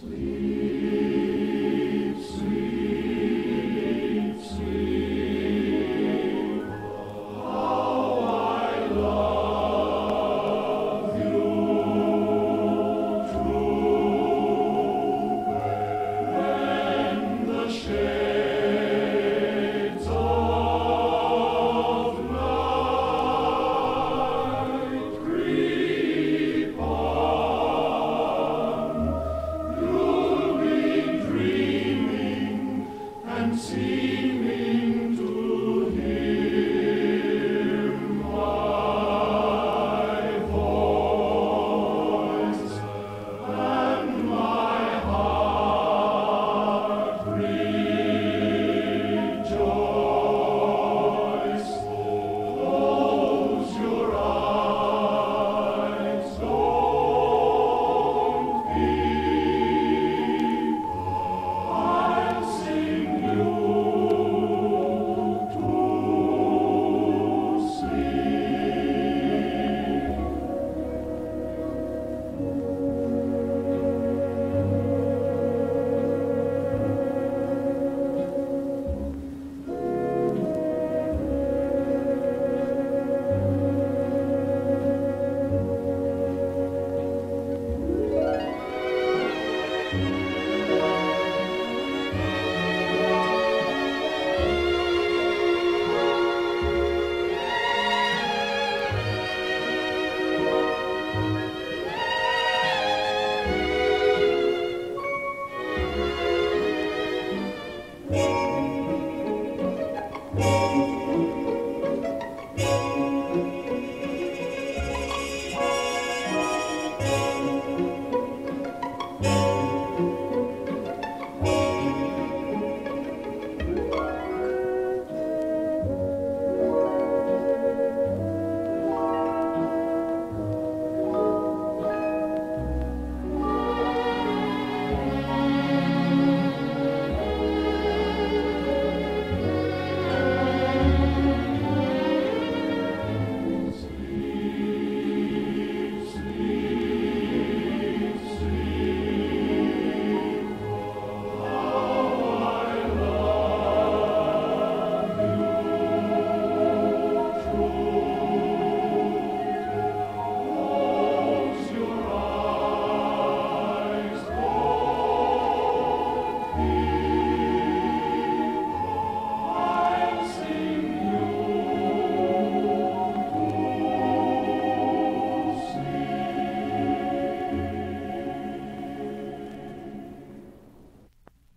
sleep. and see me.